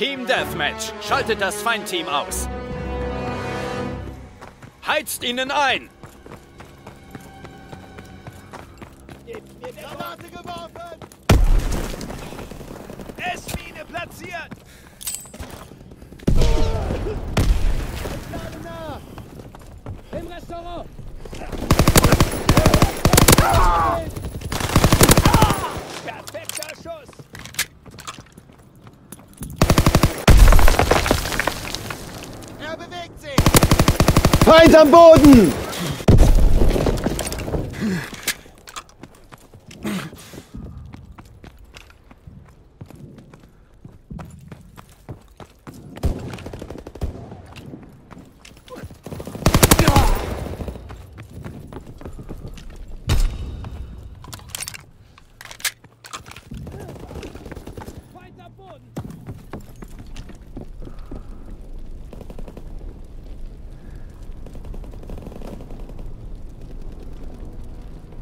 Team Deathmatch. Schaltet das Feindteam aus. Heizt ihnen ein. Granate geworfen! S-Mine platziert! Lade nach! Im Restaurant! Perfekter Schuss! Er bewegt Feind am Boden! Feind am Boden!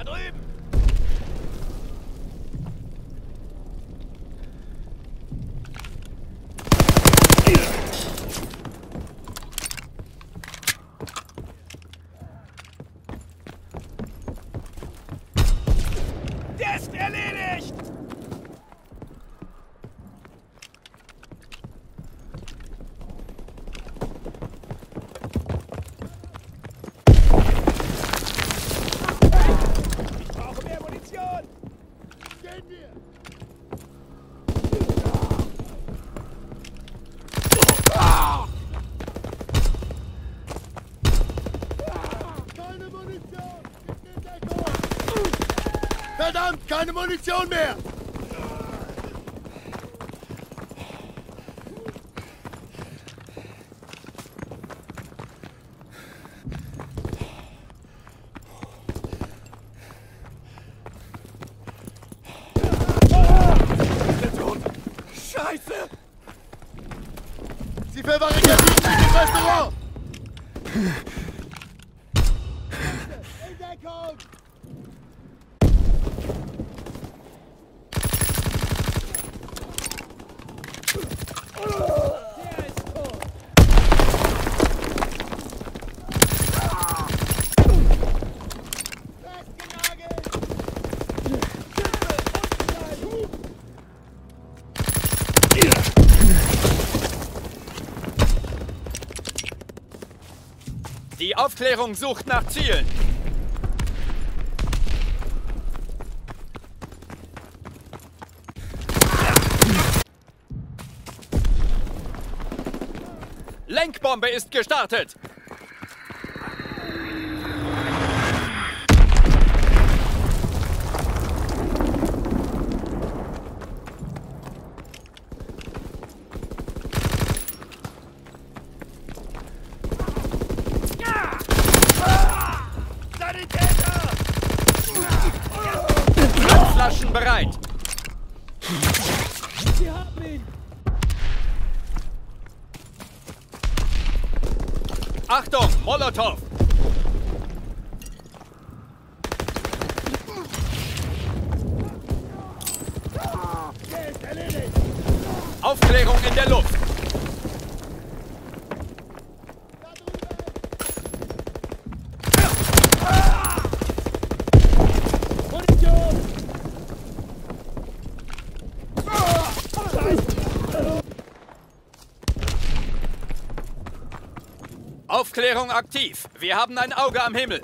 Da drüben! Der ist erledigt! Ich brauche mehr Munition! Gehen wir! Keine Munition! Ich bin Deckung! Verdammt, keine Munition mehr! Scheiße! Sie verbarrikadieren sich im Restaurant! Die Aufklärung sucht nach Zielen. Lenkbombe ist gestartet. Sanitäter! Flaschen bereit. Sie haben ihn! Achtung, Molotow. Der ist erledigt! Aufklärung in der Luft. Aufklärung aktiv. Wir haben ein Auge am Himmel.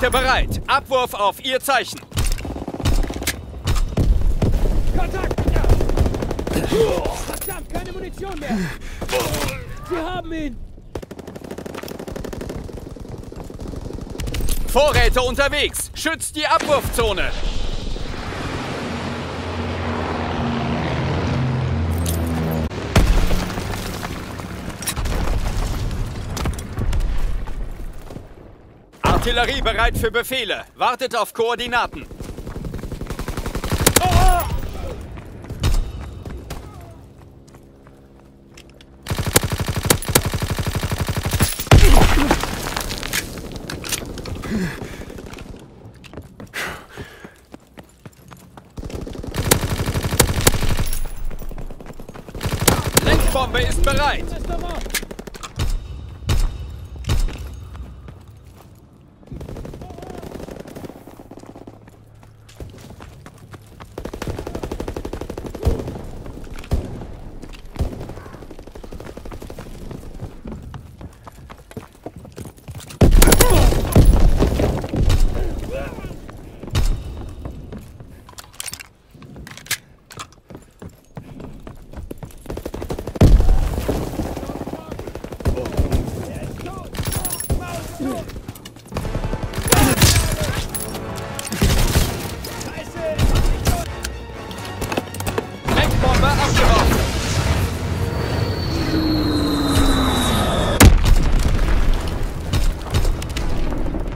Vorräte bereit. Abwurf auf Ihr Zeichen. Kontakt! Verdammt, keine Munition mehr! Sie haben ihn! Vorräte unterwegs. Schützt die Abwurfzone. Artillerie bereit für Befehle. Wartet auf Koordinaten. Lenkbombe ist bereit.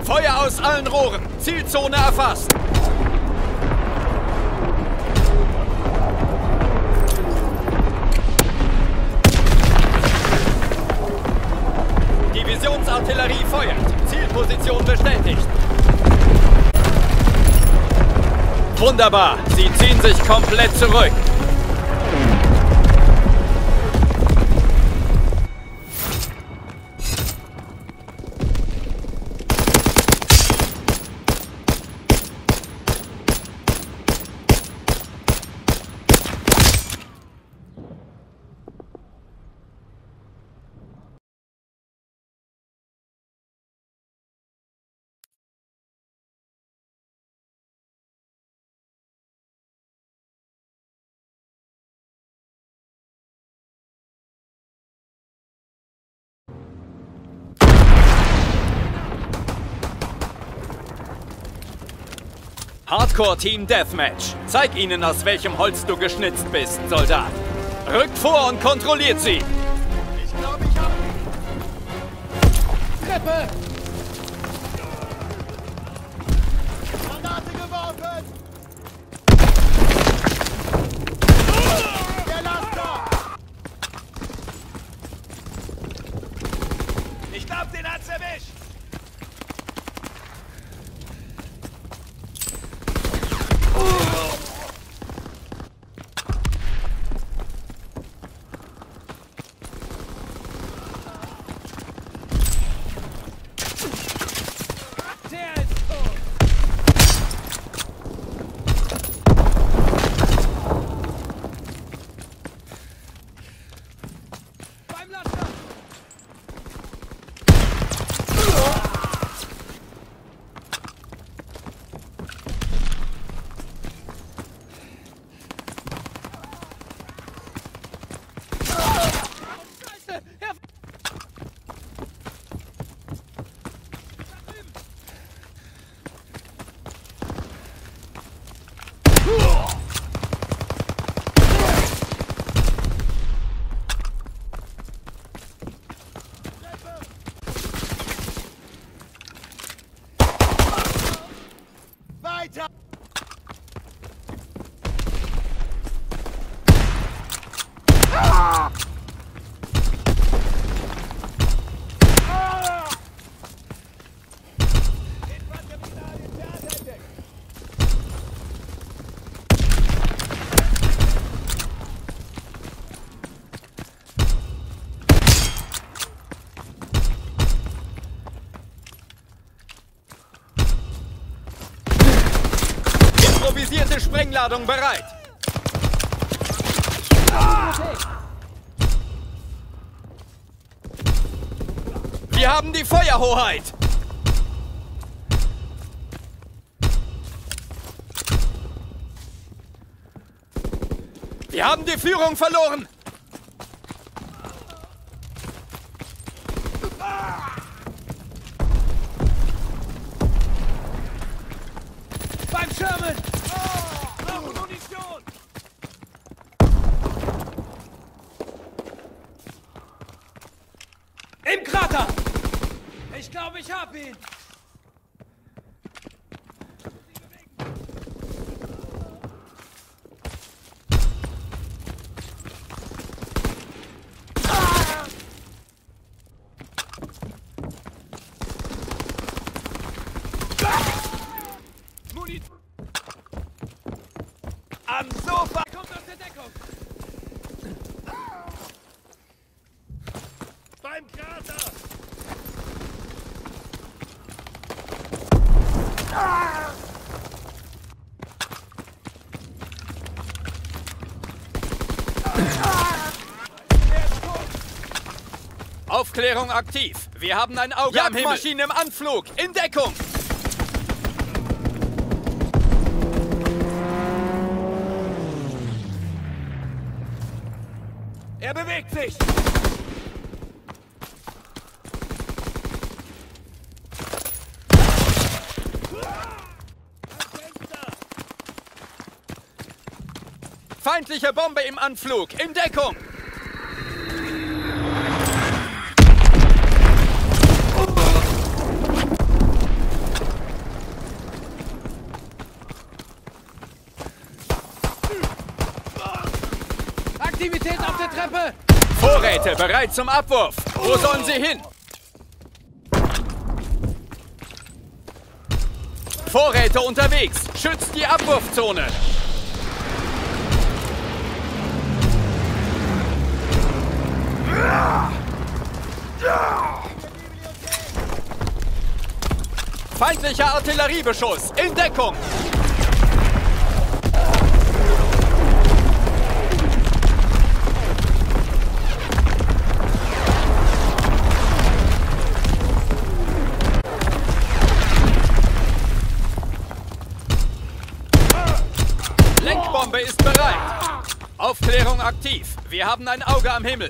Feuer aus allen Rohren. Zielzone erfasst. Zielposition bestätigt. Wunderbar. Sie ziehen sich komplett zurück. Hardcore Team Deathmatch. Zeig ihnen, aus welchem Holz du geschnitzt bist, Soldat. Rückt vor und kontrolliert sie. Ich glaube, ich habe Treppe! Granate geworfen! Der Laster! Ich glaube, den hat's erwischt. Improvisierte Sprengladung bereit. Wir haben die Feuerhoheit. Wir haben die Führung verloren. Glaube, ich hab ihn! Munition! Am Sofa! Kommt aus der Deckung! Aufklärung aktiv. Wir haben ein Auge am Himmel. Jagdmaschinen im Anflug. In Deckung. Er bewegt sich! Feindliche Bombe im Anflug. In Deckung. Auf der Treppe! Vorräte bereit zum Abwurf. Wo sollen sie hin? Vorräte unterwegs. Schützt die Abwurfzone. Feindlicher Artilleriebeschuss. In Deckung. Aufklärung aktiv. Wir haben ein Auge am Himmel.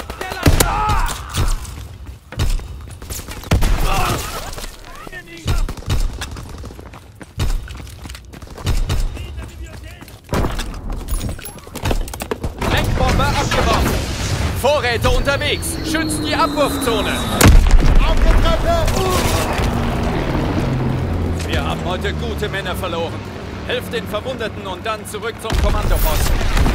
Lenkbombe abgeworfen. Vorräte unterwegs. Schützt die Abwurfzone. Wir haben heute gute Männer verloren. Helft den Verwundeten und dann zurück zum Kommandoposten.